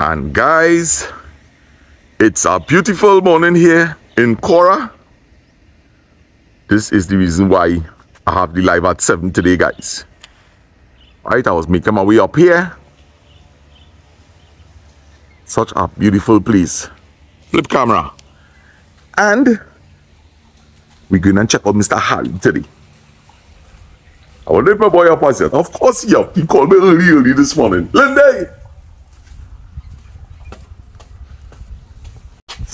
And guys, it's a beautiful morning here in Cora. This is the reason why I have the live at 7 today, guys. Right, I was making my way up here. Such a beautiful place. Flip camera. And we're going to check out Mr. Harry today. I will let my boy up as yet. Of course, yeah. He called me early, early this morning. Lindy!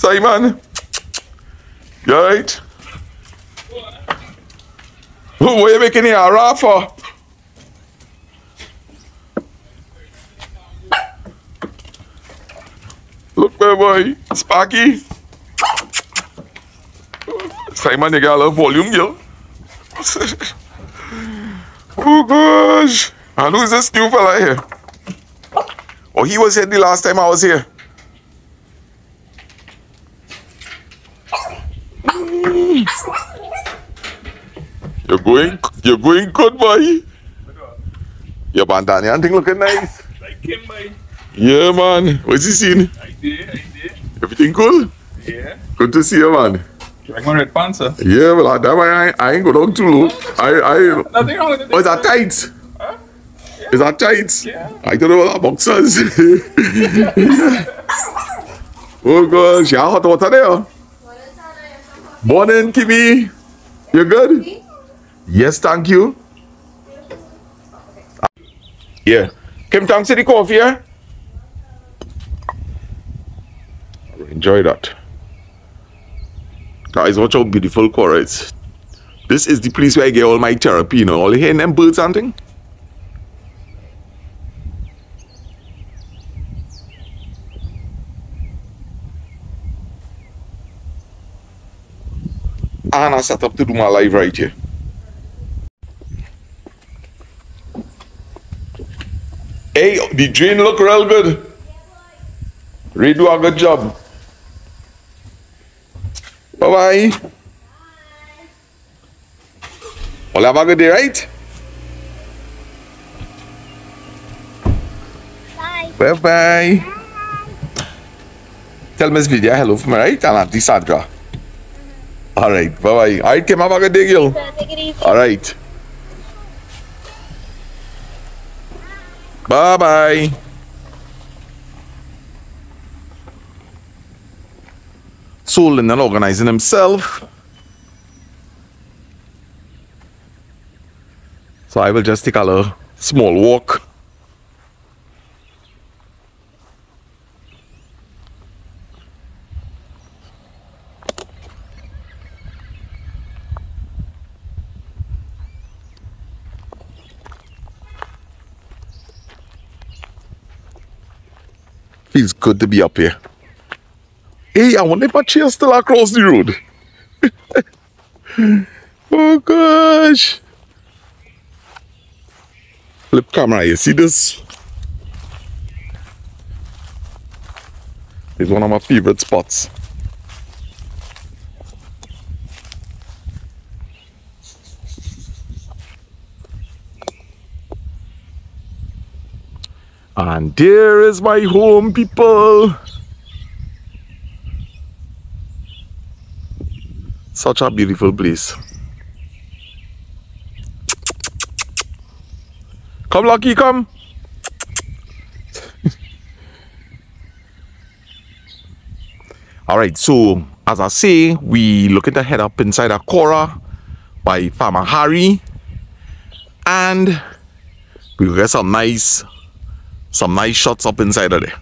Simon! You alright? What are you making here? A raffle? Look, my boy. Sparky. Simon, you got a volume, girl. oh, gosh. And who's this new fella here? Oh, he was here the last time I was here. You're going, you're going good, boy. Your bandana and thing looking nice. Like him, boy. Yeah, man. What's he seen? I did, I did. Everything cool? Yeah. Good to see you, man. Like my red pants, sir. Yeah, well, that why I, I ain't go down too low. I, I, Nothing wrong with it. oh, is that tight? Huh? Is that tight? Yeah. I don't know about boxers. oh gosh, yeah, hot water there. Morning, Kimmy. You good? Yes, thank you. Yeah. Kim Tang City Coffee, yeah? Enjoy that. Guys, watch how beautiful Cora is. This is the place where I get all my therapy, you know. All you hearing them birds and? And I set up to do my live right here. Hey, the drain look real good. Ray do a good job. Bye bye. Well, have a good day, right? Bye. Bye bye. Tell Miss Vidya hello from me, right? And Auntie Sandra. All right, bye bye. All right, Kim, have a good day, girl. Take it easy. All right. Bye bye. So Lyndon organizing himself. So I will just take a little small walk. Feels good to be up here. Hey, I wonder if my chair still across the road. oh gosh. Flip camera, you see this? It's one of my favorite spots. And there is my home, people. Such a beautiful place. Come, Lucky, come. All right, so as I say, we looking to head up inside a Cora by Farmer Harry, and we get some nice, some nice shots up inside of there.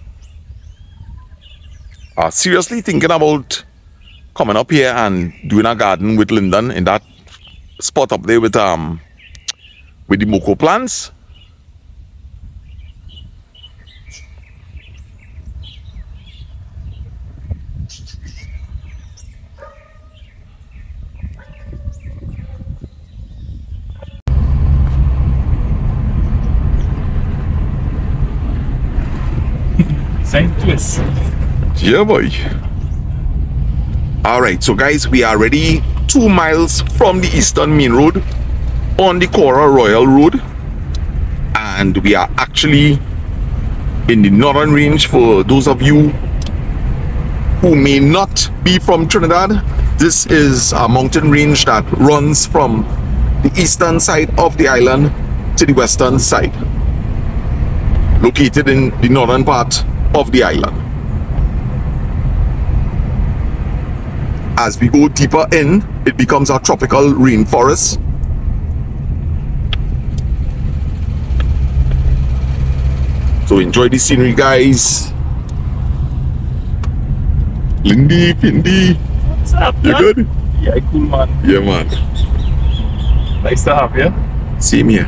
Uh, seriously thinking about coming up here and doing a garden with Lyndon in that spot up there with um with the moko plants. Saint Twist. Yeah, boy. All right, so guys, we are already two miles from the Eastern Main Road on the Cora Royal Road, and we are actually in the northern range for those of you who may not be from Trinidad. This is a mountain range that runs from the eastern side of the island to the western side, located in the northern part of the island. As we go deeper in, it becomes a tropical rainforest. So enjoy the scenery, guys. Lindy, Pindy, What's up, you man? good? Yeah, cool, man. Yeah, man. Nice to have you. Same here.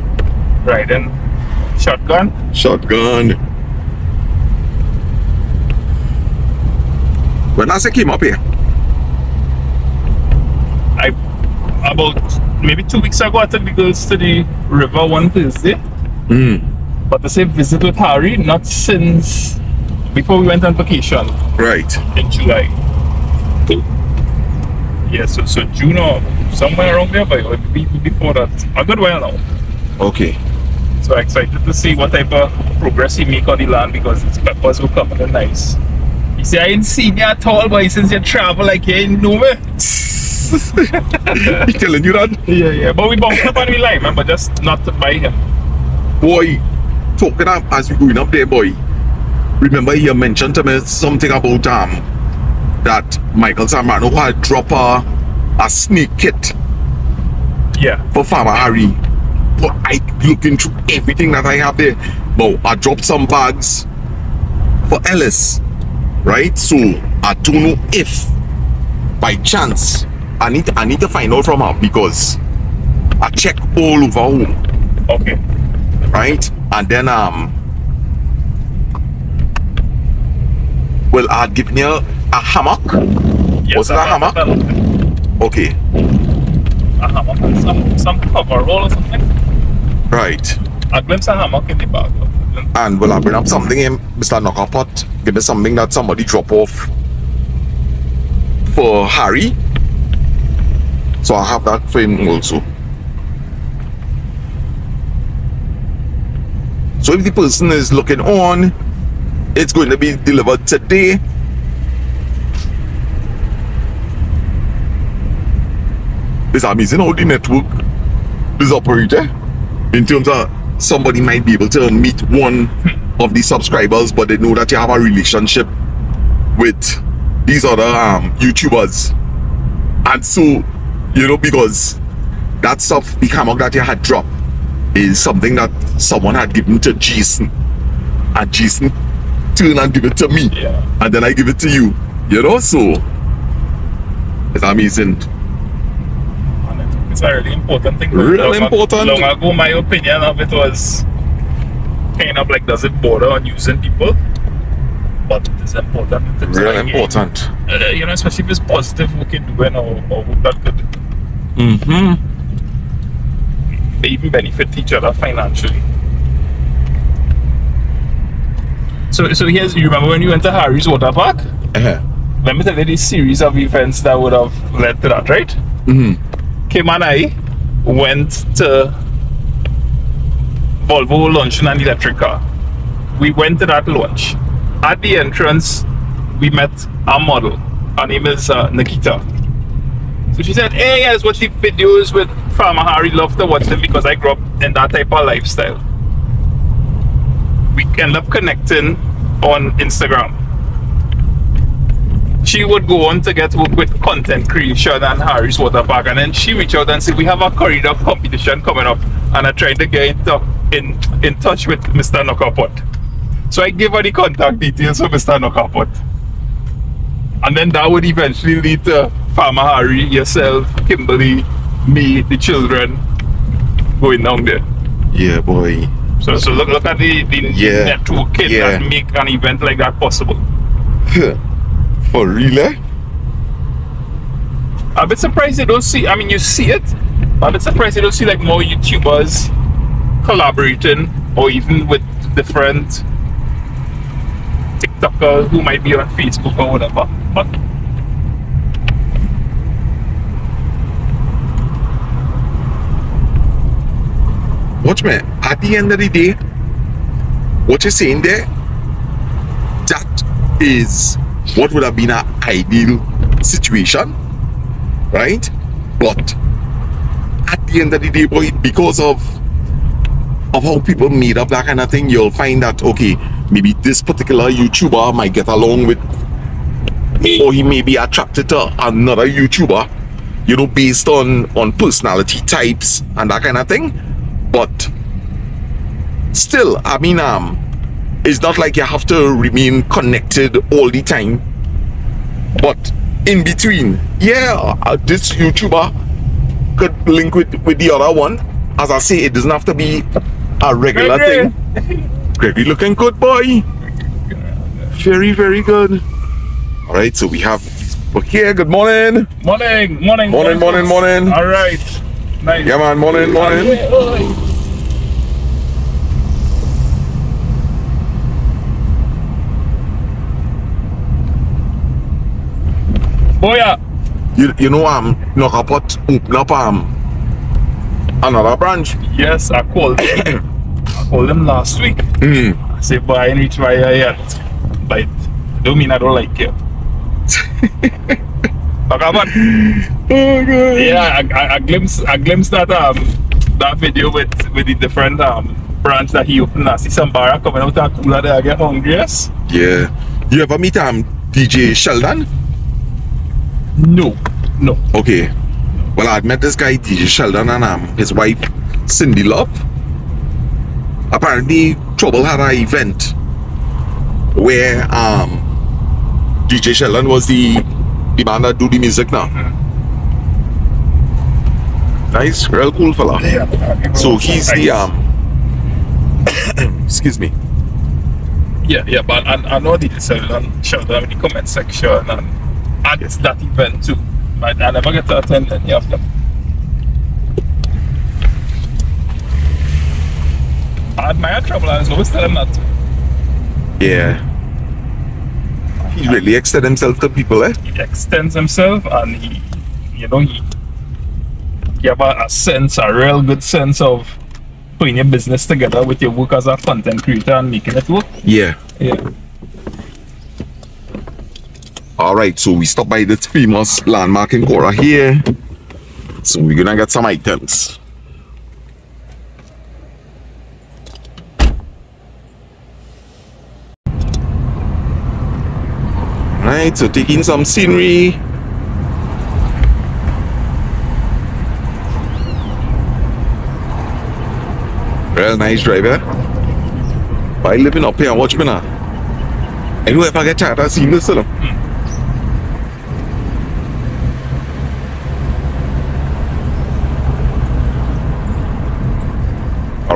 Riding shotgun. Shotgun. When I say came up here, I about maybe two weeks ago I took the girls to the river one Thursday. Hmm. But the same visit with Harry, not since before we went on vacation right. in July. Yeah, so so June or somewhere around there, but before that. A good while now. Okay. So excited to see what type of progress he make on the land because his peppers will come in nice. He say I ain't seen you at all, but since you travel like you ain't know me. he telling you that? Yeah, yeah. But we bumped up and we like, man, but just not to buy him. Boy, talking up as we going up there, boy. Remember you mentioned to me something about um that Michael Zambrano had dropped a, a sneak kit Yeah. for Farmer Harry. But I looking through everything that I have there. Now I dropped some bags for Ellis. Right? So I don't know if by chance I need I need to find out from her because I check all over home, Okay. right? And then um well I'd given you a hammock. Yes, Was it a hammock? A Okay, hammock and some, some coverall or something. right. I glimpse a hammock in the bag. And will I bring up something eh, in Mr. Knockapot? Give me something that somebody drop off for Harry. So I have that for him also. So if the person is looking on, it's going to be delivered today. It's amazing how the network is operated in terms of somebody might be able to meet one of the subscribers, but they know that you have a relationship with these other um, YouTubers. And so, you know, because that stuff, the hammock that you had dropped, is something that someone had given to Jason. And Jason turn and give it to me. Yeah. And then I give it to you. You know, so it's amazing. It's a really important thing. Real long, important. Long ago, my opinion of it was kind of like, does it border on using people? But it's important. in terms Real like, important. Uh, you know, especially if it's positive work you're doing or, or work that could Mm-hmm. they even benefit each other financially. So, so here's you remember when you went to Harry's water park? Uh-huh. Let me tell you this series of events that would have led to that, right? Mm-hmm. Kim and I went to Volvo launching an electric car. We went to that launch. At the entrance, we met our model. Her name is uh, Nikita. So she said, Hey, guys, watch the videos with Farmer Harry. Love to watch them because I grew up in that type of lifestyle. We end up connecting on Instagram. She would go on to get work with content creation and Harry's Water Park, and then she reached out and said, "We have a corridor competition coming up, and I tried to get in, tou- in, in touch with Mr. Knockapot." So I gave her the contact details of Mr. Knockapot. And then that would eventually lead to Farmer Harry, yourself, Kimberly, me, the children going down there. Yeah, boy. So, so look, look at the, the Yeah. networking Yeah. that make an event like that possible. For real, eh? I'm a bit surprised you don't see. I mean, you see it, but I'm a bit surprised you don't see like more YouTubers collaborating, or even with different TikTokers who might be on Facebook or whatever. But Watch me. At the end of the day, what you're saying there is what would have been an ideal situation, right? But at the end of the day, boy, because of of how people made up that kind of thing, you'll find that okay, maybe this particular YouTuber might get along with, or he may be attracted to another YouTuber, you know, based on on personality types and that kind of thing. But still, I mean, um, it's not like you have to remain connected all the time. But in between, yeah, uh, this YouTuber could link with with the other one. As I say, it doesn't have to be a regular Gregory. thing. Gregory looking good, boy. Very, very good. All right, so we have here. Good morning. Morning, morning, Morning, morning, morning. All right, nice. Yeah, man. Morning, morning. Boy, yeah. You, you know, I'm um, Knockapot open up um another branch. yes, I called. I called him last week. Mm. I said, boy, I ain't here yet. But don't mean I don't like you. Look, I'm on. Oh god. Yeah, I, I, I glimpsed I glimpsed that um that video with with the different um branch that he opened. I see some bar coming out of cooler there. I get hungry. Yes? Yeah. You ever meet um DJ Sheldon? No, no. Okay. Well, I'd met this guy DJ Sheldon and um his wife Cindy Love. Apparently, Trouble had an event where um DJ Sheldon was the the man that do the music now. Nice, real cool fella. So he's the um excuse me. Yeah, yeah, but I, I know the Sheldon, Sheldon in the comment section and at that event too. But I never get to attend any of them. I admire Trouble, I was always him that. Yeah. He really extends himself to people, eh? He extends himself and he, you know, he, he have a, a sense, a real good sense of putting your business together with your work as a content creator and making it work. Yeah. Yeah. Alright, so we stop by this famous landmark in Cora here. So we're gonna get some items. Right, so taking some scenery. Real nice driver. By living up here, watch me now. I know if I get chat, I see this. You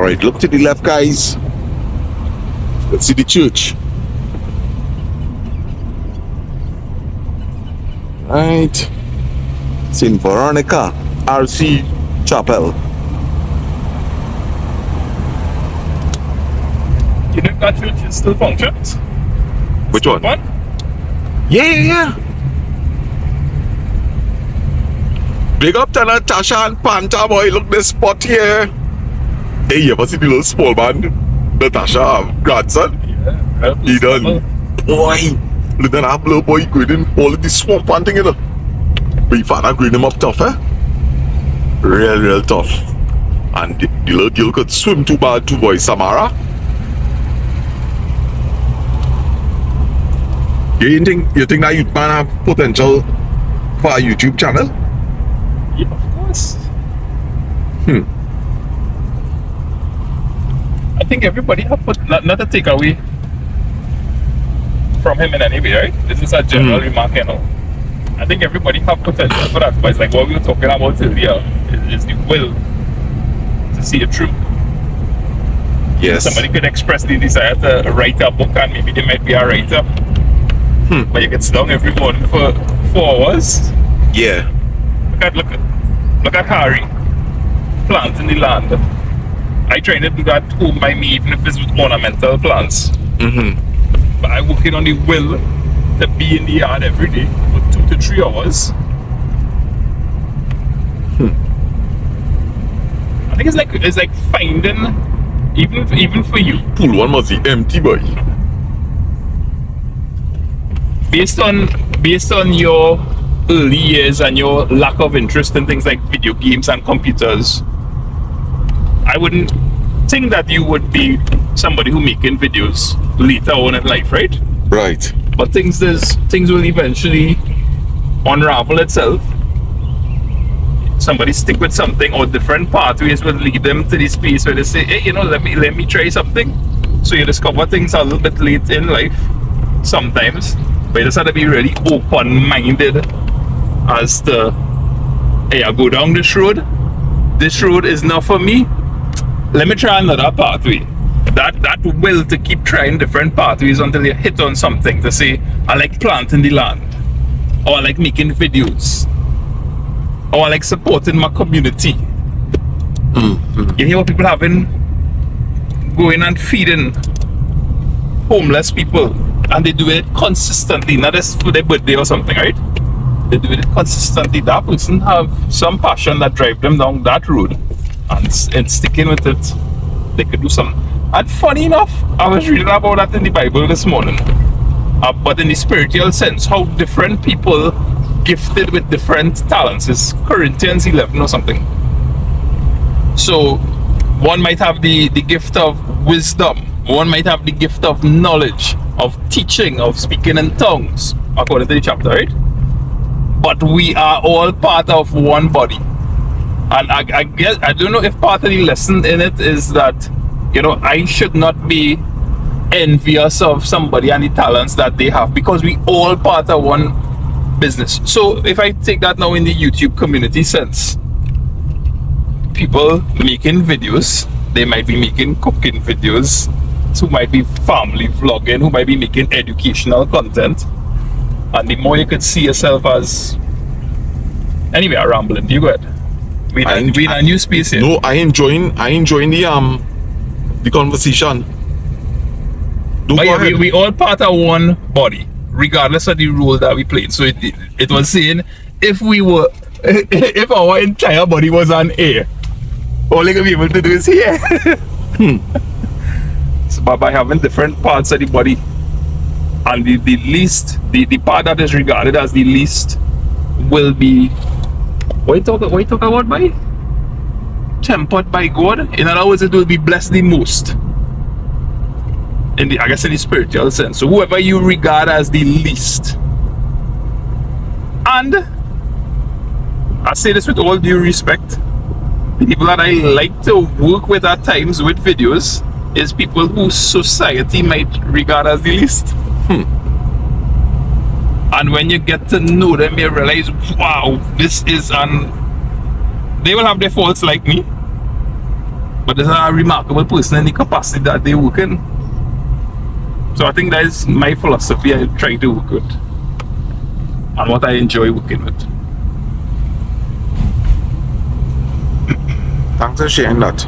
All right, look to the left, guys. Let's see the church. Right. St. Veronica RC Chapel. You know that church is still functions? Which one? One? Yeah, yeah, yeah. Big up to Natasha and Panta boy. Look this spot here. Hey, you ever see the little small man? Natasha grandson? Yeah. He done. Boy, look at that little boy grading all of the swamp and thing, you know. But he father grade him up tough, eh? Real, real tough. And the, the little girl could swim too bad too, boy. Samara. You think you think that you man have potential for a YouTube channel? Yeah, of course. Hmm. I think everybody have put not, not to take away from him in any way, right? This is a general Mm. remark, you know. I think everybody have potential for that, but it's like what we were talking about earlier is, the will to see it through. Yes. Somebody could express the desire to write a book and maybe they might be a writer. Hmm. But you get down every morning for four hours. Yeah. Look at look at look at Harry planting the land. I try to do that home by me, even if it's with ornamental plants. Mm-hmm. But I working on the will to be in the yard every day for two to three hours. I think it's like it's like finding even even for you. Pool one must be empty, boy. based on based on your early years and your lack of interest in things like video games and computers, I wouldn't think that you would be somebody who making videos later on in life, right? Right. But things there's things will eventually unravel itself. Somebody stick with something or different pathways will lead them to this place where they say, hey, you know, let me let me try something. So you discover things a little bit late in life sometimes. But you just have to be really open-minded as to hey, I go down this road. This road is not for me. Let me try another pathway. That that will to keep trying different pathways until you hit on something to say, I like planting the land. Or I like making videos. Or I like supporting my community. Mm-hmm. You hear what people having going and feeding homeless people and they do it consistently, not just for their birthday or something, right? They do it consistently. That person have some passion that drive them down that road and, and sticking with it, they could do something. And funny enough, I was reading about that in the Bible this morning. Uh, but in the spiritual sense, how different people gifted with different talents is Corinthians 11 or something. So one might have the, the gift of wisdom, one might have the gift of knowledge, of teaching, of speaking in tongues, according to the chapter, right? But we are all part of one body. And I, I guess I don't know if part of the lesson in it is that, you know, I should not be envious of somebody and the talents that they have because we all part of one business. So if I take that now in the YouTube community sense, people making videos, they might be making cooking videos, who might be family vlogging, who might be making educational content. And the more you could see yourself as anyway, I'm rambling. You go ahead. We I in, we in a new space hear. No, I enjoying I enjoying the um the conversation. Don't But yeah, we, we all part of one body, regardless of the role that we played. So it, it, it was saying if we were, if our entire body was on air, all you're gonna be able to do is here. so, but by having different parts of the body, and the, the least, the, the part that is regarded as the least will be, what you talk, what you talk about by? Tempered by God. In other words, it will be blessed the most in the I guess in the spiritual sense. So whoever you regard as the least. And I say this with all due respect. The people that I like to work with at times with videos is people who society might regard as the least. Hmm. And when you get to know them, you realize, wow, this is an. They will have their faults like me, but there's a remarkable person in the capacity that they work in. So I think that is my philosophy I try to work with. And what I enjoy working with. Thanks for sharing that.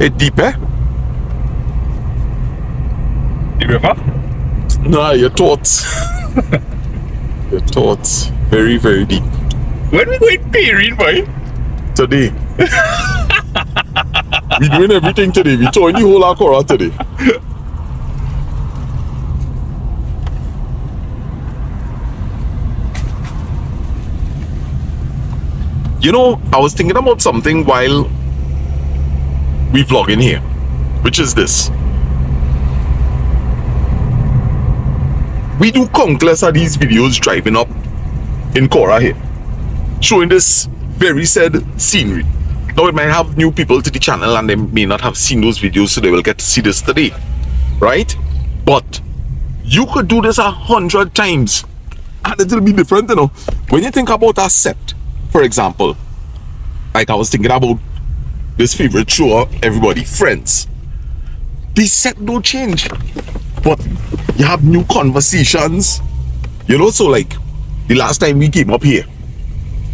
It deep, eh? The river? Nah, your thoughts. your thoughts. Very, very deep. When we going period, boy? Today. we doing everything today. We throwing the whole Akora today. You know, I was thinking about something while we vlogging here, which is this. We do countless of these videos driving up in Cora here, showing this very said scenery. Now it might have new people to the channel and they may not have seen those videos, so they will get to see this today, right? But you could do this a hundred times and it'll be different, you know. When you think about a set, for example, like I was thinking about this favorite show, uh, everybody, Friends. The set don't change, but you have new conversations. You know, so like the last time we came up here,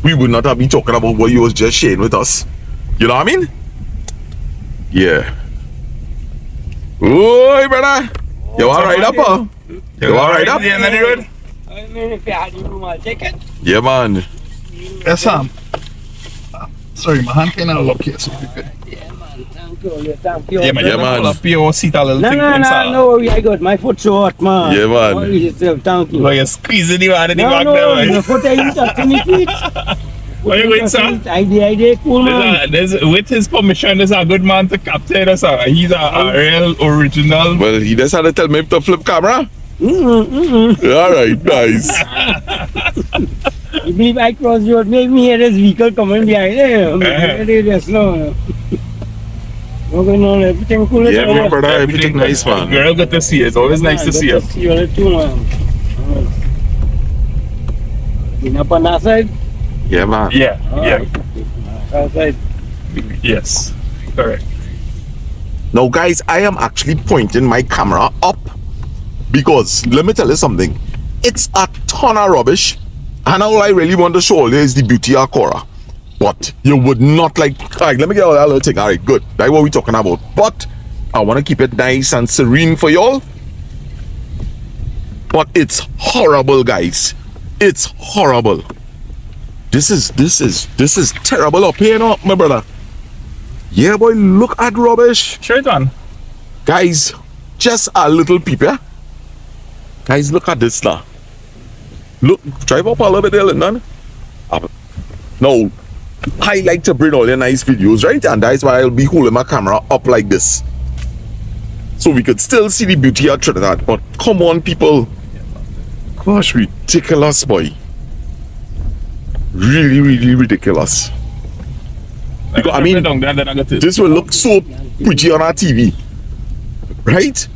we would not have been talking about what you was just sharing with us. You know what I mean? Yeah. Oi, brother. You alright, up, huh? You alright, up? The end of? I mean, if you had the room, I'll take it. Yeah, man. Yes, Sam. Sorry, my hand cannot of look here, so we good. Yeah, man, thank Thank you, yeah, thank you. Yeah, man. Yeah, Yeah, man. man. Pull up your seat a little No, thing no, no, inside. no worry, I got my foot short, man. Yeah, man. Worry yourself, thank you. Like you're squeezing the man in the No, back no, there, my man. foot ain't touching my feet. Where you going, sir? I did, I did, cool, man. There's a, there's, with his permission, there's a good man to captain us. uh, He's a, a real original. Well, he just had to tell me to flip camera. Mm-mm, mm-mm. All right, nice. You believe I cross the road, make me hear this vehicle coming behind him. Uh-huh. It is slow. What's going on? Everything cool? Yeah, man. my brother, everything nice, man. Girl, good to see you. It's always nice to see you. See you too, man. Been up on that side? Yeah, man. Yeah, yeah, That side. yes. Correct. Now, guys, I am actually pointing my camera up because let me tell you something. It's a ton of rubbish, and all I really want to show you is the beauty of Cora. But you would not like. All right, let me get all that little thing. All right, good. That's what we're talking about. But I want to keep it nice and serene for y'all. But it's horrible, guys. It's horrible. This is this is this is terrible up here, now, my brother. Yeah, boy, look at rubbish. Straight on. Guys, just a little peep, yeah? Guys, look at this now. Look, drive up a little bit there, Lyndon. Up. No, I like to bring all your nice videos, right? And that's why I'll be holding my camera up like this. So we could still see the beauty of Trinidad. But come on, people. Gosh, ridiculous, boy. Really, really ridiculous. Because, I mean, down there, then I got it. this will look so pretty on our TV. Right?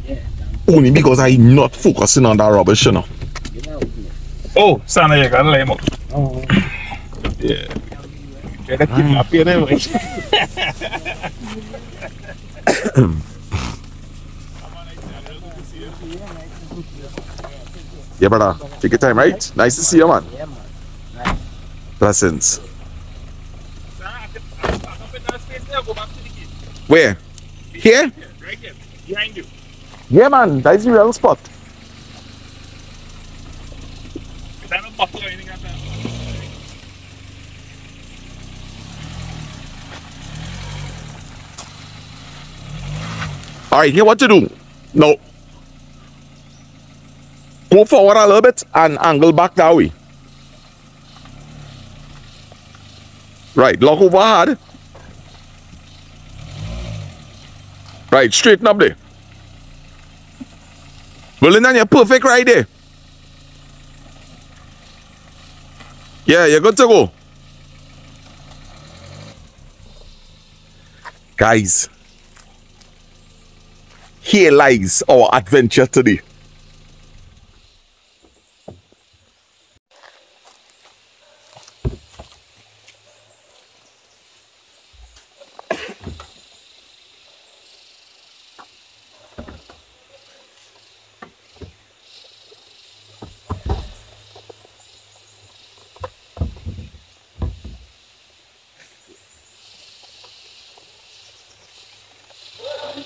Only because I'm not focusing on that rubbish, you know. Oh, Sana, you gotta lay him up. Oh. Yeah. You gotta keep up here, anyway. Yeah, brother. Take your time, right? Nice to see you, man. Yeah, man. Blessings. Sana, I can- I'll pack up in that space there, go back to the gate. Where? Here? Right here. Behind you. Yeah, man. That's the real spot. Is that a buckle or anything like that? All right, here what to do. No. Go forward a little bit and angle back that way. Right, lock over hard. Right, straighten up there. Well, then you're perfect right there. Yeah, you're good to go. Guys, here lies our adventure today.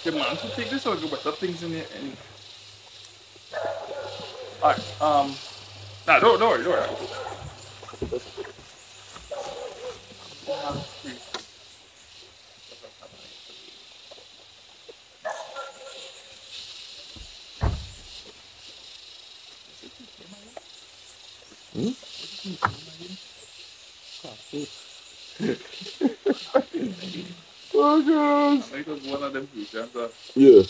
The man should take this or go better things in it. In... Alright, um. Nah, don't, don't worry, don't worry. Oh, gosh. I think it was one of Yeah.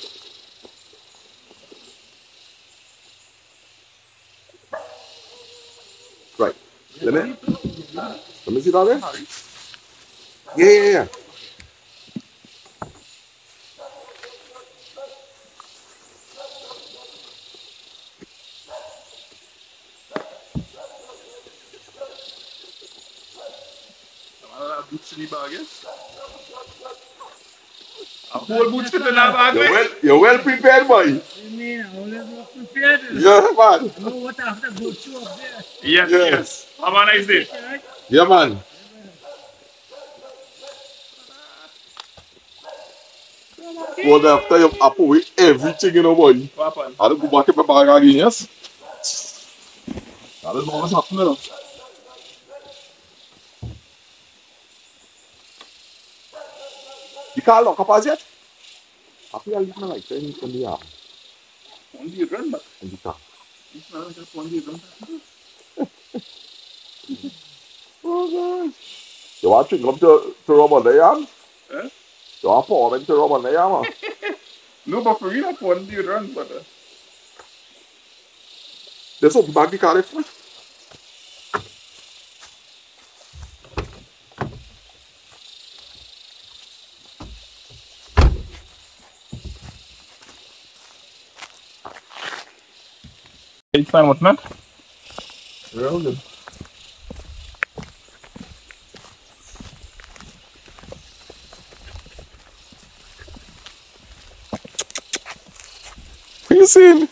Right. Let me, let me see that there. Yeah, yeah, yeah. of that whole boots fit in that bag, You're well, you're well prepared, boy. You mean I always was prepared? Yeah, man. know what I have to go through up there. Yes, Yeah. yes. Have a nice day. Yeah, man. Well, after you up away everything in a boy. What happened? I don't go back in my bag again, yes? I don't know what's happening. now. You can't lock up as yet? Afi al dik nan waj, ten yon di a. On di ren bak. On di tak. Dik nan waj, on di ren bak. Oh gosh. Yo a chingom til, til rommene igjen? Eh? Yo har faren til rommene igjen, da. Nå, hvorfor vil jeg få en dyr rønn på det? Det er sånn man ikke kan det car there for me. you find what not? Real good. What you saying?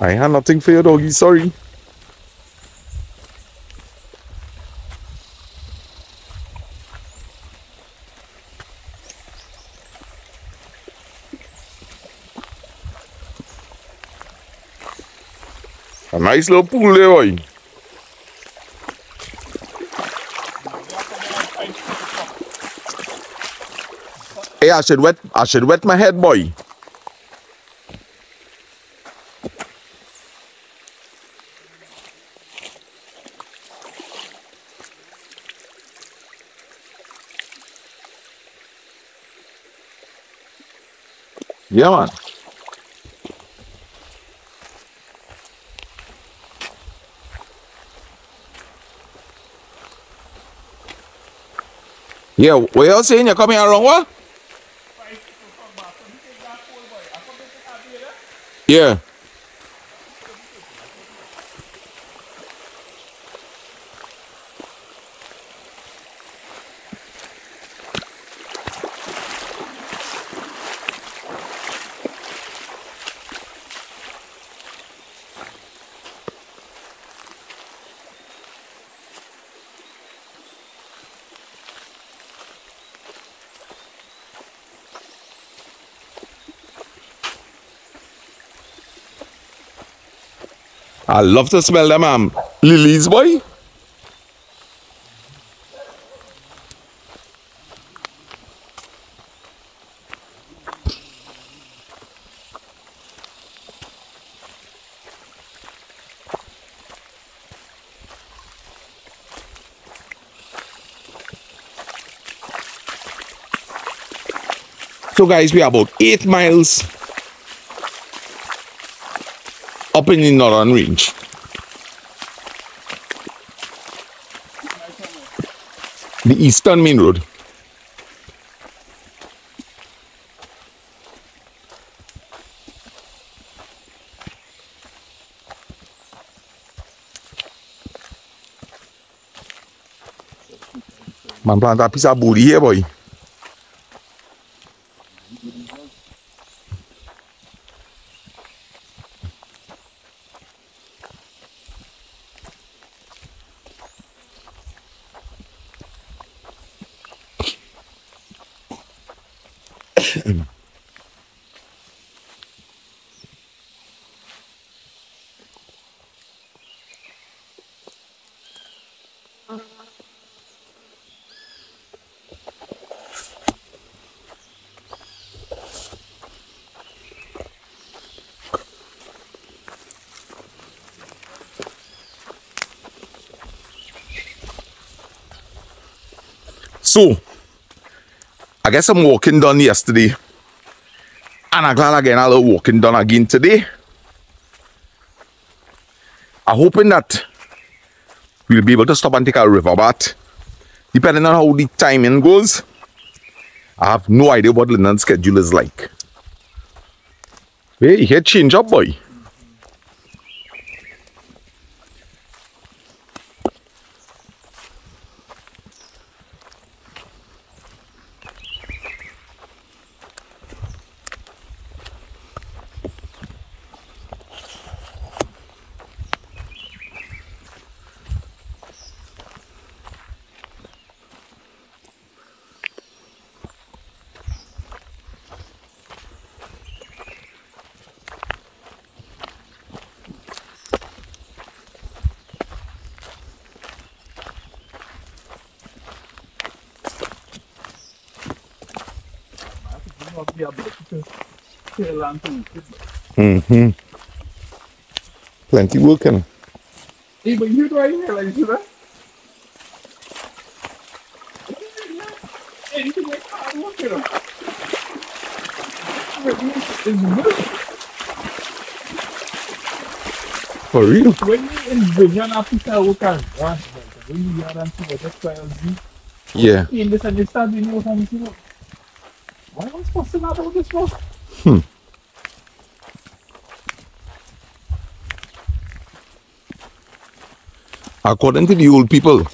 I had nothing for you, doggy. Sorry. A nice little pool there, boy. Hey, I should wet. I should wet my head, boy. Yeah, man. Yeah, what you saying? You coming around what? Yeah. I love to smell them um lilies, boy. So guys, we are about eight miles up northern range. The eastern main road. Man plant a piece of booty here, boy. I guess I'm walking done yesterday. And I'm glad I get a little walking done again today. I'm hoping that we'll be able to stop and take a river bath. Depending on how the timing goes, I have no idea what Lyndon's schedule is like. Hey, here change up, boy. Not be able to kill and to eat it. Mm-hmm. Plenty working. Hey, but you realize that? Anything like hard work, you know. It's work. For real. When you envision a piece of work and want, like, when you are and see what the trials Yeah. in this and you start doing your and you know, why am I supposed to know about this for? According to the old people,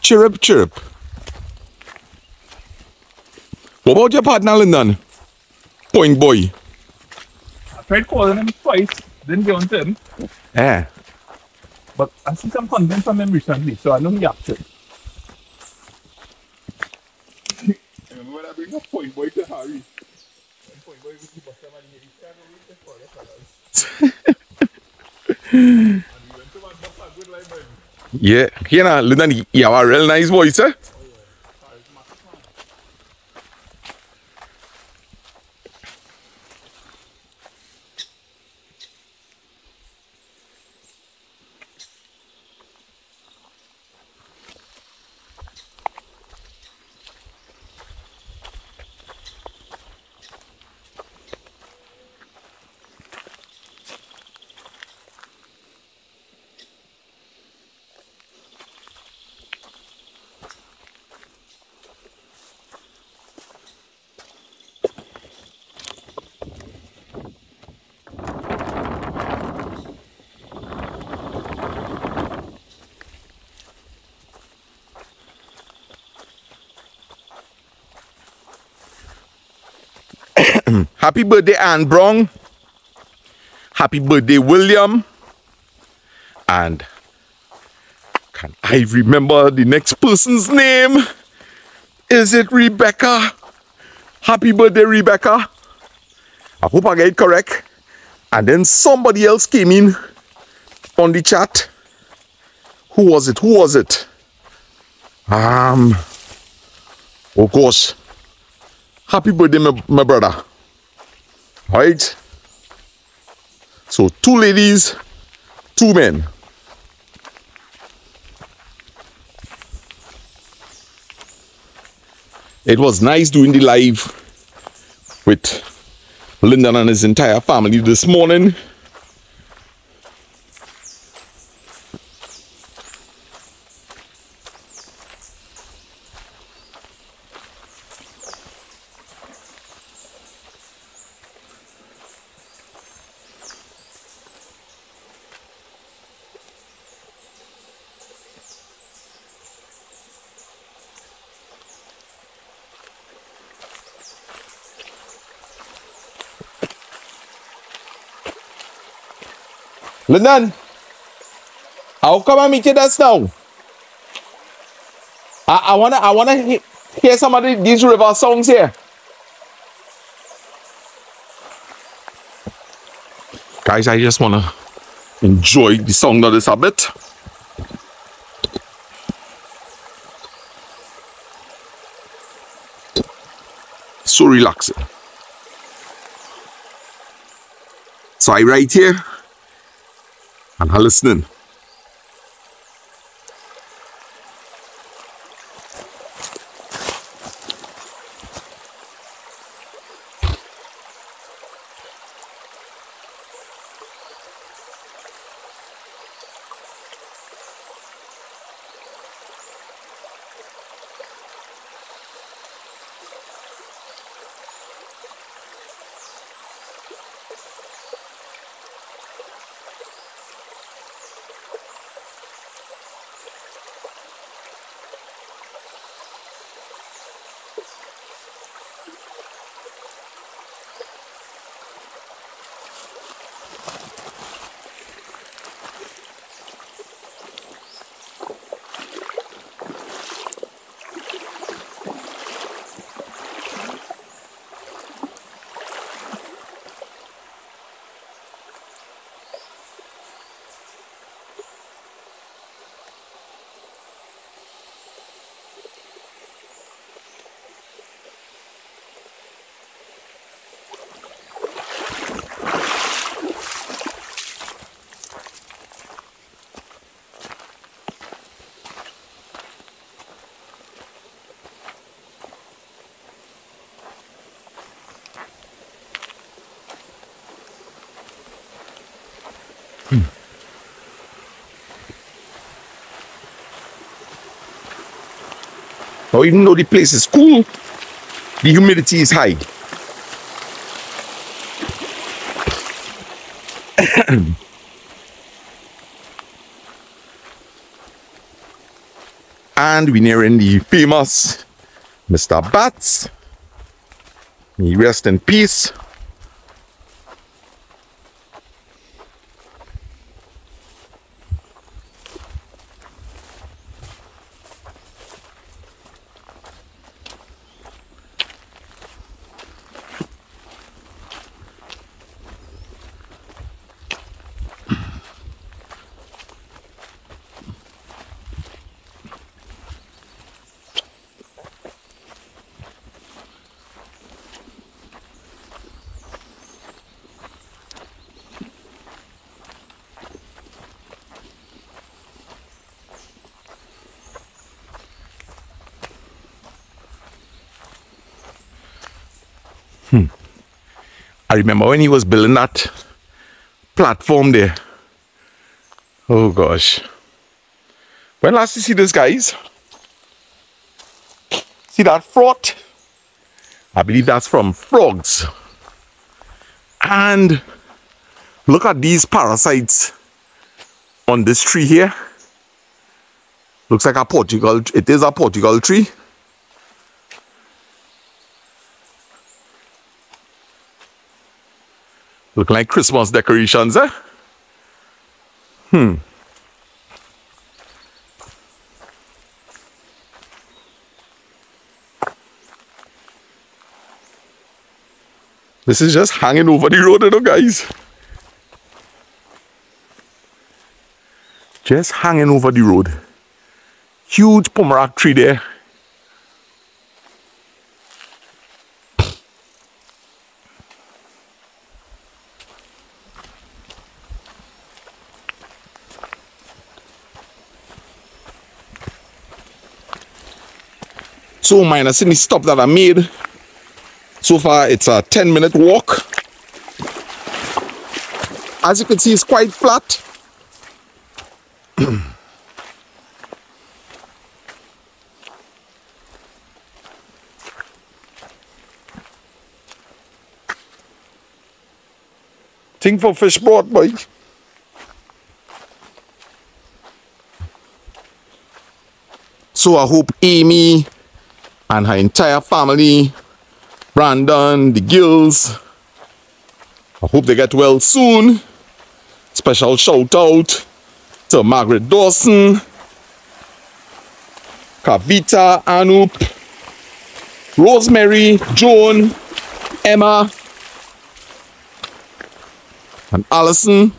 chirp, chirp. What about your partner, Lyndon? Point boy. I tried calling him twice, didn't get on to him, Eh. but I see some content from him recently, so I know he active. Remember when I bring up Point Boy to Harry? When Point Boy was the bottom and he can't wait to call the fellas. and we went to one bus a good line by Yeah. You know, Lyndon, you have a real nice voice, eh? Happy birthday, Anne Brown. Happy birthday, William. And can I remember the next person's name? Is it Rebecca? Happy birthday, Rebecca. I hope I get it correct. And then somebody else came in on the chat. Who was it? Who was it? Um, of course. Happy birthday, my, my brother. Right? So, two ladies, two men. It was nice doing the live with Lyndon and his entire family this morning. Lyndon, how come I meet you that's now? I, I wanna I wanna he- hear some of the, these river songs here. Guys, I just wanna enjoy the song of this a bit. So relaxing. So I right here and I'm listening. Now even though the place is cool, the humidity is high. and we're nearing the famous Mr. Bats. He rest in peace. Remember when he was building that platform there. Oh gosh. When last you see this, guys? See that fraught? I believe that's from frogs. And look at these parasites on this tree here. Looks like a Portugal, it is a Portugal tree. Look like Christmas decorations, eh? Hmm. This is just hanging over the road, you know, guys. Just hanging over the road. Huge pomerac tree there. So minus any stop that I made. So far it's a 10 minute walk. As you can see it's quite flat. Think for fish boat, boy. So I hope Amy and her entire family, Brandon, the Gills, I hope they get well soon. Special shout out to Margaret Dawson, Kavita, Anup, Rosemary, Joan, Emma, and Allison.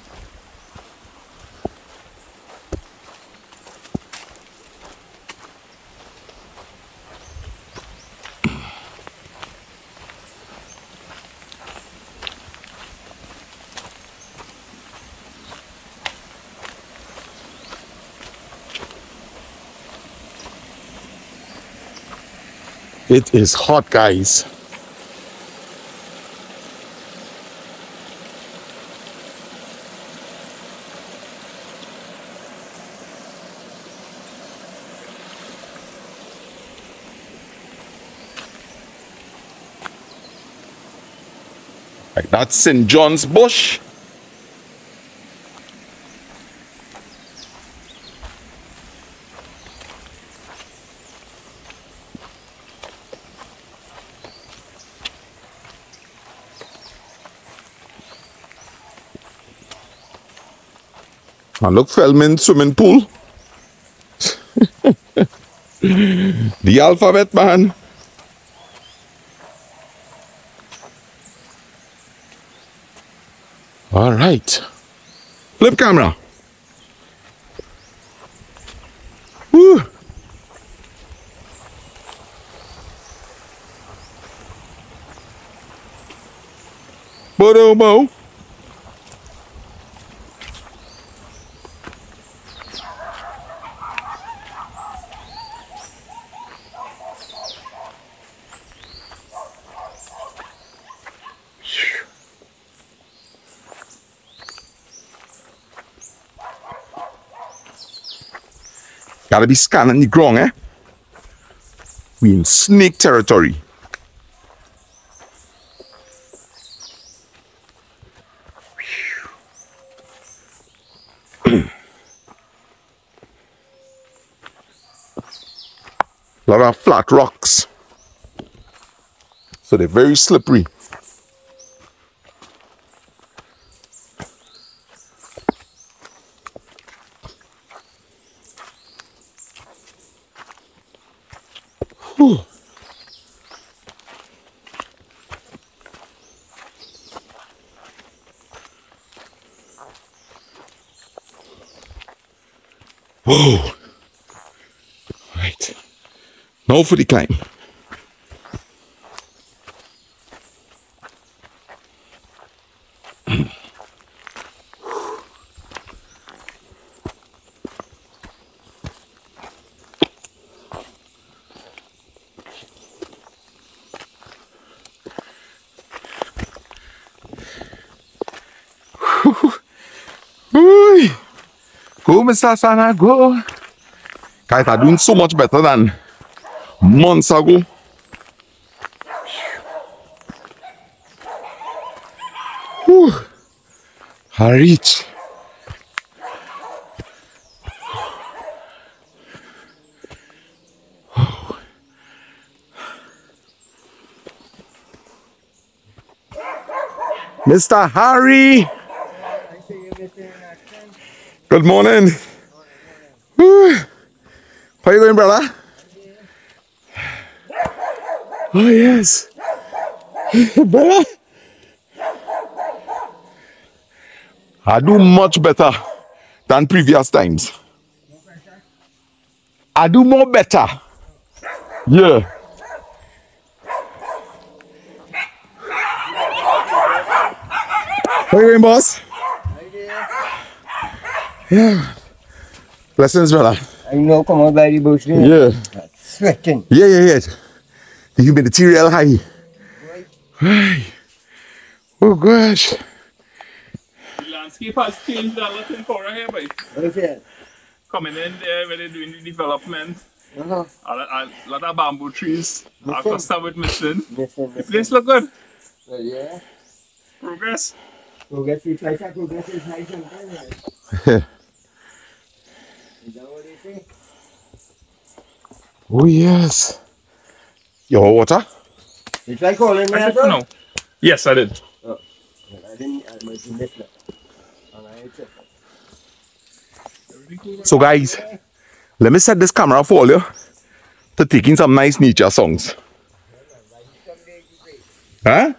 It is hot, guys. Like that's St. John's Bush. And look, Feldman swimming pool. the alphabet man. All right. Flip camera. Woo. Bodomo. Gotta be scanning the ground, eh? We in snake territory. lot of flat rocks. So they're very slippery. Whoa. Right. Now for the climb. Go, Mr. Sana, go. Guys are doing so much better than months ago. Whew. I reach. Mr. Harry. Good morning. Whew. How you going, brother? Oh yes. brother. I do much better than previous times. I do more better. Yeah. How you going, boss? Yeah. Blessings, brother. I know come on, by the bush there. Yeah. Sweating. Yeah, yeah, yeah. The humidity real high. Right. Oh gosh. The landscape has changed a lot in Cora here, boy. What is it? Coming in there where they're doing the development. Uh-huh. A lot, a lot of bamboo trees. Are Listen. custom with missing. Listen, The listen. place look good. Well, yeah. Progress. Progress is like that. Progress is high sometimes. right? Is that what they say? Oh yes. Your water? Did like calling me I as don't well. know. Yes, I did. Oh. Well, I didn't, I must have missed that. And I ate it. So guys, let me set this camera for you to taking some nice nature songs. Huh?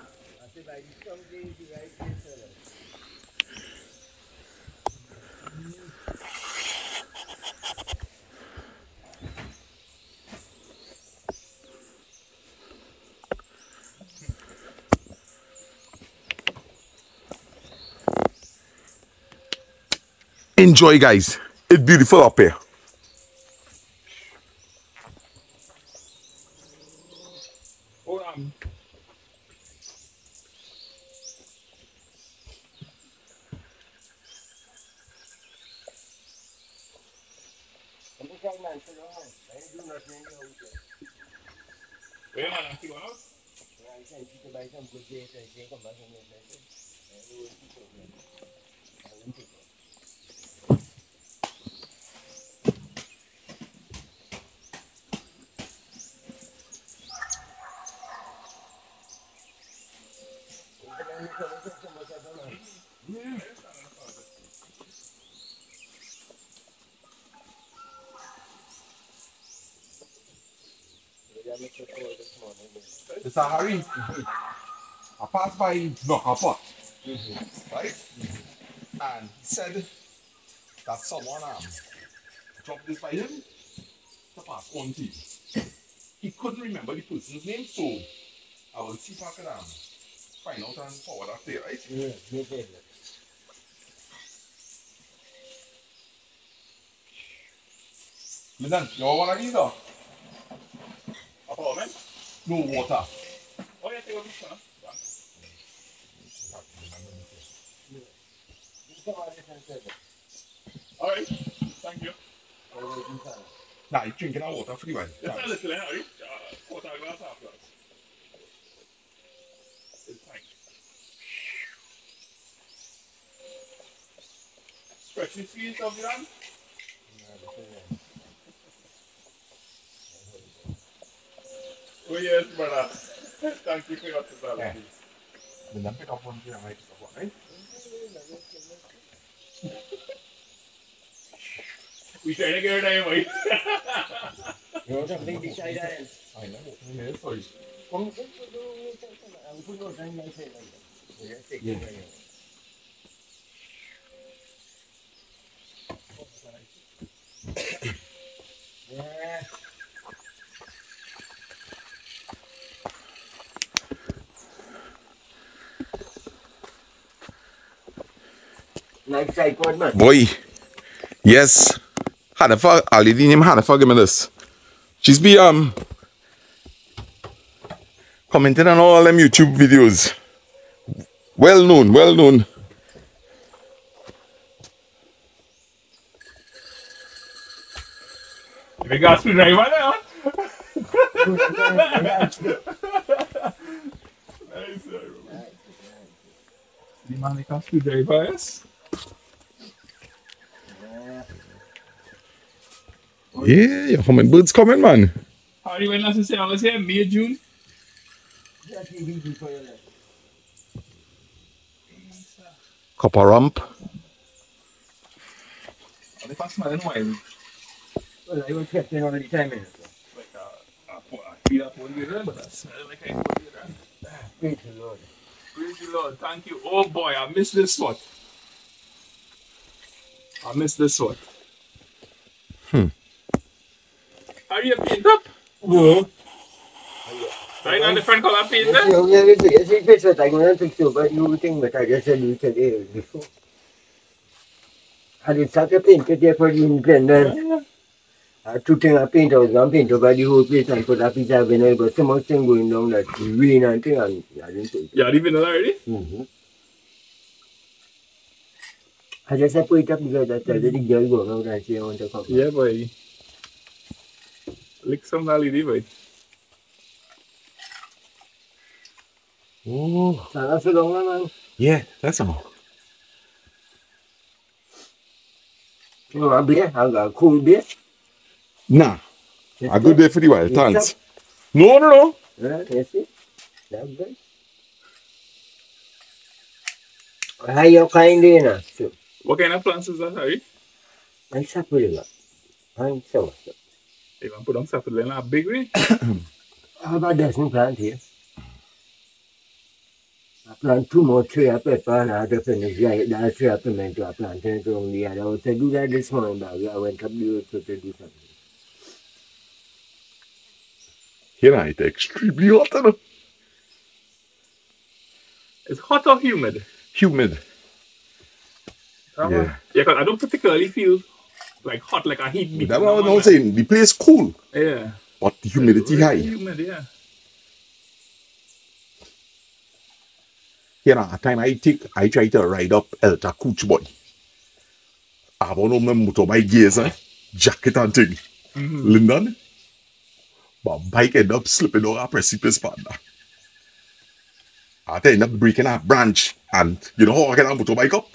Enjoy guys. It's beautiful up here. Am I actually going out? Yeah, I can to buy some good days and take them back and make that. I will keep it, man. I will take it. Mr. Harry, I passed by Knockapot, right? And he said that someone um, dropped this by him to pass on to you. He couldn't remember the person's name, so I will see if I can um, find out and forward that there, right? Yeah, make it. Listen, you want one of these or? A power man? No water. Oh, yeah, take a picture. Yeah. All right. Thank you. Nah, he's drinking our water for the while. Just a little, Harry. Quarter glass, half glass. It's fine. Freshly squeezed of Jan? Oh yes, brother. Thank you for your hospitality. Then pick up one here, right? Right? We trying to get rid of him, right? You want something beside that? I know. Yeah, sorry. Kung kung ang puno tayo na sa lang. Yeah. Yeah. Nice tripod man. Boy, yes. Hannah, Ali, the name Hannah, give me this. She's be um commenting on all them YouTube videos. Well known, well known. We got screwdriver now. Nice, sir. The man make a screwdriver, yes? Yeah, your hummingbirds coming, man. How do you when last say I was here? May, June? Just easy for your life. Copper ramp. Uh, uh, what uh, if I smell in wine? Well, I was kept in already time minutes. Like a, a, a feed up one year, but that smell like a one year. Praise the Lord. Praise the Lord. Thank you. Oh boy, I missed this spot. I missed this spot. Hmm. Are you paint up? No. Right now, different color paint Yes, then? you have it. Yes, it fits what I'm going to fix you, but you think that I just said you today before. Had it started painted there for the independent. I took thing I paint, I was going to paint over the whole place and put a piece of vinyl, but so much thing going down that the rain and thing, and I didn't take it. Yeah, the vanilla already? Mm-hmm. I just put it up because I told the girl go out and she want to come. Yeah, boy. Lick some LED, boy. Oh, So that's a long one, man. yeah, that's all. You want a beer? I got a cool beer. Nah, Yes, a good day for the wild. Yes, Thanks. sir. No, no, no. Right, you see? That's good. How you kind you know? What kind of plants is that, Harry? I'm sorry, man. I'm so. You want to put on something in a big way? How about dozen plant here? I plant two more tree up pepper and I had to finish that, that tree up meant to plant it on the other. I was to do that this morning, but I went up the road to do something. Here I it's extremely hot, you know. It's hot or humid? Humid. Uh, Yeah. Yeah, because I don't particularly feel like hot, like a heat meeting. That's what I was saying. The place cool, Yeah. but the humidity high. Humid, yeah. You know, at time I take, I try to ride up Elta Cooch Boy. I have of my motorbike gears, eh? jacket and thing. Mhm. Linden. But bike end up slipping down a precipice partner. I end up breaking a branch and you know how I get a motorbike up?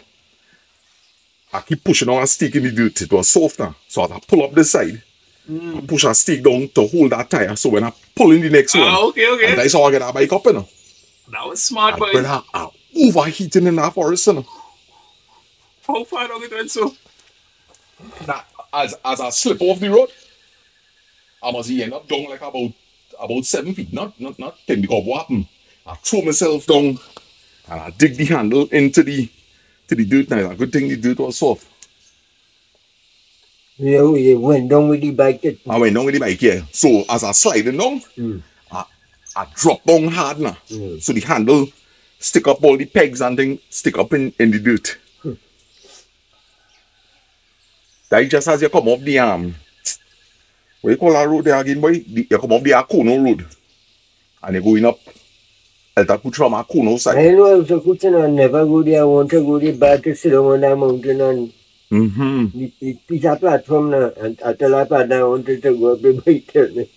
I keep pushing on a stick in the dirt. It was soft now. So I pull up the side, I push a stick down to hold that tire. So when I pull in the next one, Ah, okay, okay. and that's how I get a bike up, you know. That was smart, And boy. when I, I overheating in that forest, you know. How far down it went so? Now, as as I slip off the road, I must end up down like about about seven feet, not not not ten because what happened? I throw myself down and I dig the handle into the to the dirt. Now, a good thing the dirt was soft. Yeah, know, you went down with the bike. It, I went down with the bike here. So as I sliding down, Mm. I, I drop down hard now. Mm. So the handle stick up all the pegs and thing stick up in, in the dirt. That just as you come off the um what you call that road there again, boy? The, you come off the Acono road. And you're going up El Tucuche from Acono side. I know I was a good and I never go there. I want to go there, but to sit down on that mountain and. The, the piece of platform now, and I tell her father I wanted to go up the bike me.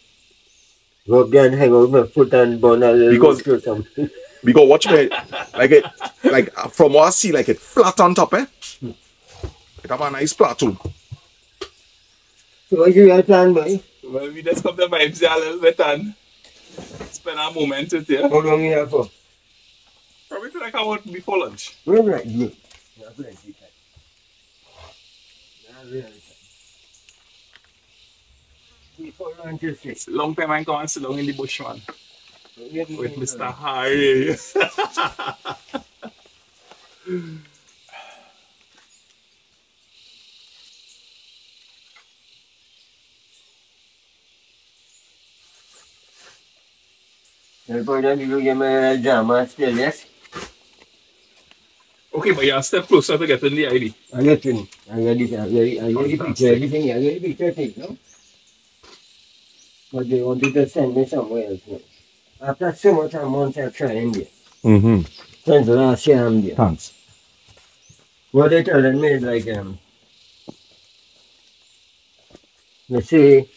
Go up there and hang out my foot and burn a little Because- or something. Because watch me, like it, like from what I see, like it flat on top, eh? It have a nice plateau. So what you your plan, boy? Well, we just come to vibes here a little bit and spend a moment with you. How long you here for? Probably feel like I want before lunch. We're right, good. You have plenty. You have plenty of time. Before lunch is six. It's a long time I come and sit down in the bush, man. With Mr. lunch. Harry. Después de que yo me llama still, yes? okay, but you're a step closer to getting the ID. I get you. I get it. I get it. I get the picture. Everything. I get the picture thing, no? But they wanted to send me somewhere else. No? After so much a month of trying there. Mm-hmm. Since last year I'm there. Thanks. What they telling me is like, um, they say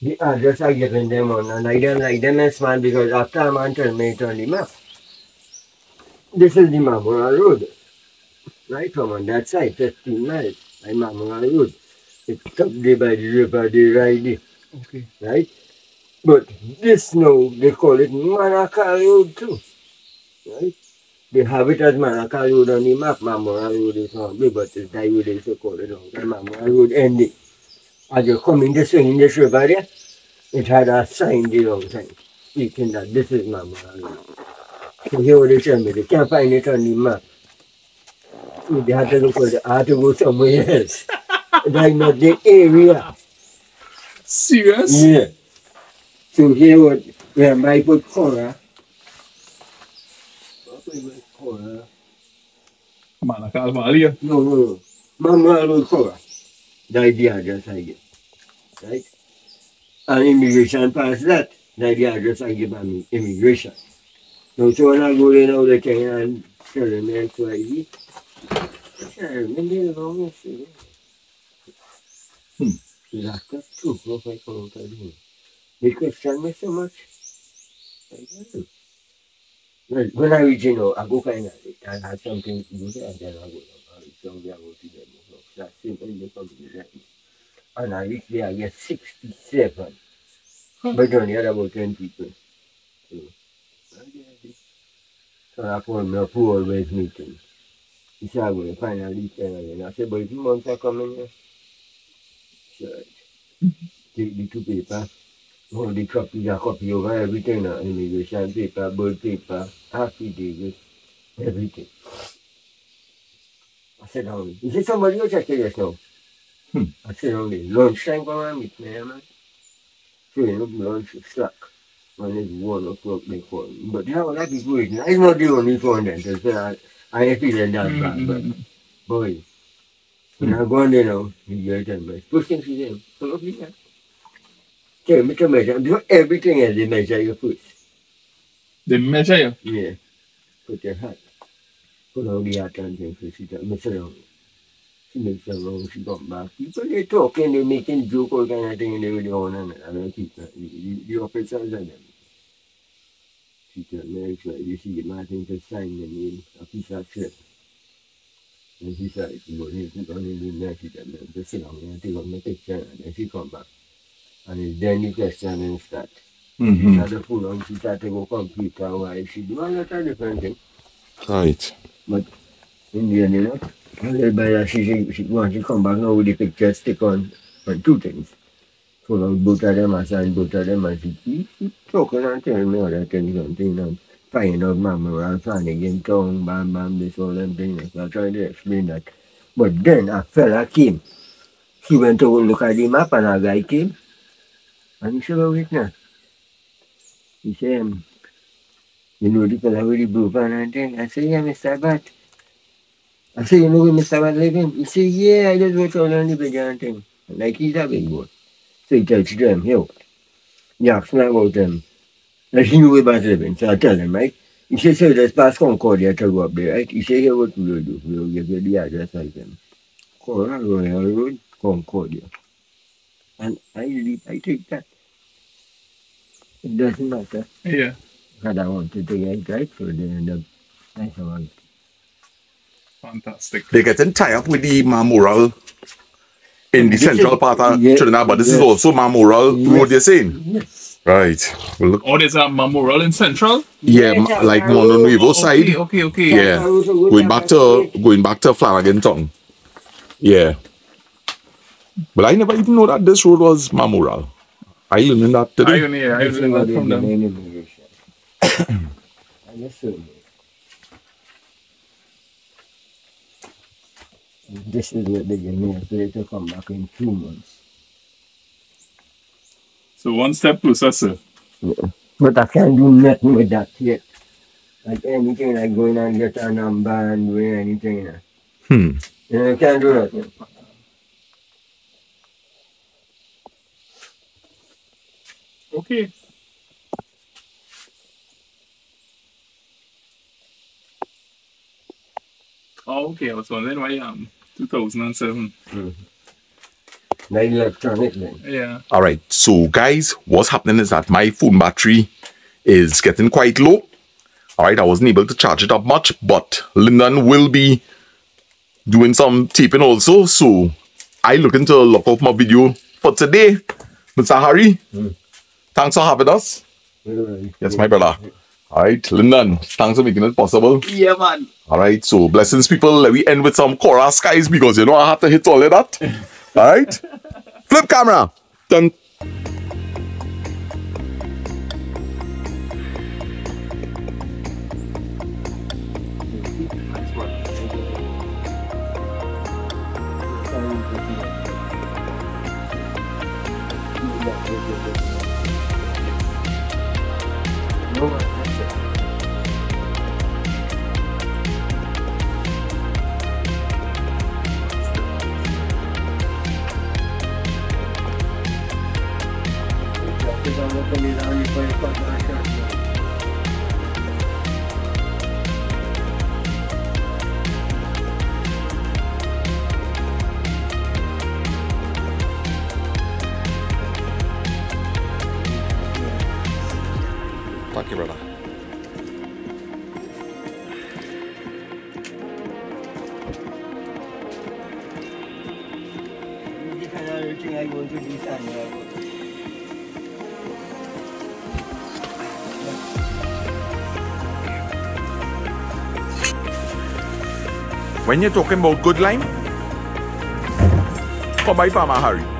the address I given them on, and I don't like them as man because after a man tell me it on the map. This is the Mamura Road. Right from on that side, 15 miles, by Mamura Road. It's up there by the river, the right there, Okay. right? But this now, they call it Manaka Road too. Right? They have it as Manaka Road on the map. Mamora Road is not big, but it's that way they call it. And Mamora Road ending. As you come in this swing in this there, it had a sign the long time speaking that this is Road. So here they tell me, they can't find it on the map. So they had to look for it. I had to go somewhere else. like not the area. Serious? Yeah. So here what where my put Cora. What we put Cora? Manakal Valley. No, no, no. Mama Road Cora. The address I get. Right? And immigration past that. That's the address I give on immigration. Now, so when I go there now, they can and tell them XYZ. Sure, when they wrong, you see. Hmm. That's the truth, what I come out of doing. They question me so much. I don't know. Well, when I reach, you know, I go find out. I have something to do there, and then I go down. I reach down there, I go to. You that's they come to. And I reach there, I get 67. But only had about 10 people. So, I get it. so I called me a poor always meeting. He said, I'm going to this thing again. I said, but if months are coming here, sure. Take the two paper, all the copies, a copy over everything, uh, immigration paper, birth paper, affidavit, everything. I said, down. He said, somebody check it just now. Hmm. I said, down. Lunchtime come and meet me, man. So, you know, lunch slack. When it's one o'clock, they call me. But are other people waiting. I'm not the only one then. So I, I feeling that bad. But, boy, when I go on there now, he get tell me, first thing she said, pull up here. Tell me to measure. Do everything else, they measure your foot. They measure you. Yeah. Put your hat. Kon an bi atan gen se sitan, me se an, si me se an, si gom bak. Because they talk and they making joke all kind of thing and they really on and I don't keep that. The officers are them. Sitan, me it's like, you see Martin just signed the name, a piece of shit. And she said, she goes, he's not only doing that, she said, just sit down and take up my picture. And then she come back. And then the question and start. Mm-hmm. She started full on, she started to go computer, why she do a lot of different things. Right. In the end, you know. Then by that, she, she, she once come back now with the picture stick on, on two things. So now both of them, I signed both of them, and she, she, she talking and telling me other things and things, and finding out mama around finding in town, bam, bam, this, all them things. So I tried to explain that. But then a fella came. He went to look at the map, and a guy came. And he said, oh, wait now. He said, um, you know fella with the blue van and thing? I said, yeah, Mr. Bat. I said, you know where Mr. Bat live in? He said, yeah, I just went out on the big and thing. Like he's a big boy. So he tells them, yo, he asked me about them. Like he knew where Bat live in, so I tell him, right? He said, so let's pass Concordia to go up there, right? He said, here what we'll do. We'll give you the address of them. Cora Royal Road, Concordia. And I leave, I take that. It doesn't matter. Yeah. Because I want to take it right so they end up nice one. Fantastic. They're getting tied up with the Mamoral in the This central is- part of yeah, Trinidad, but this is also Mamoral Road, Yes. you're saying? Yes. Right. Well, look. Oh, there's a memorial in Central? Yeah, Yes, ma- like I- Mono Nuevo Oh, side. Okay, okay, okay. Yeah. Going back to going back to Flanagin Town. Yeah. But I never even know that this road was Mamoral. I learned that today. I This is only what learned they from do them. In immigration. I guess so. This is what they give me a play to come back in two months. So one step closer, sir. But I can't do nothing with that yet. Like anything like going and get a number and doing anything. You Hmm. you know, you can't do nothing. Okay. Oh, okay. I was wondering why um 2007. The electronic thing. Yeah. All right. So, guys, what's happening is that my phone battery is getting quite low. All right. I wasn't able to charge it up much, but Lyndon will be doing some taping also. So, I looking to lock off my video for today. Mr. Harry, thanks for having us. Yes, my brother. All right, Lyndon, thanks for making it possible. Yeah, man. All right, so blessings, people. Let me end with some Cora skies because you know I have to hit all of that. All right, flip camera. Done. Thank you, When you're talking about good line, come by Farmer Harry.